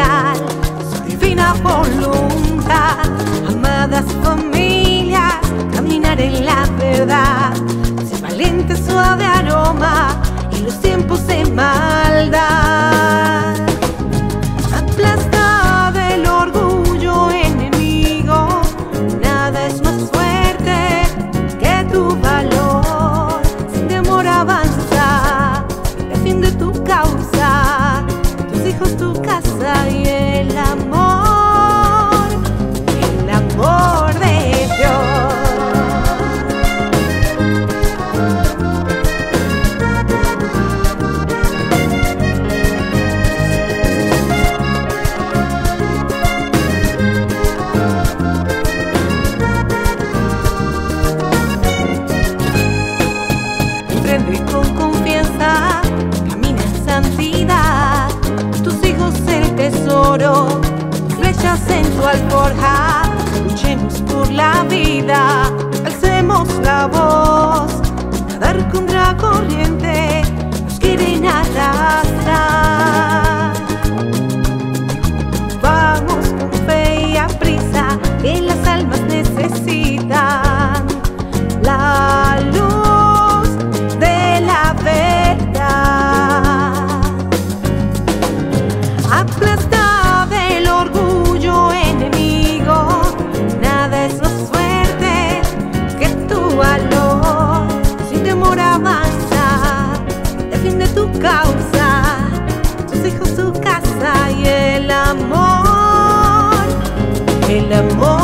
especial, soy divina por. con confianza, camina en santidad, tus hijos el tesoro, flechas en tu alforja. Tus hijos, tu casa y el amor, el amor.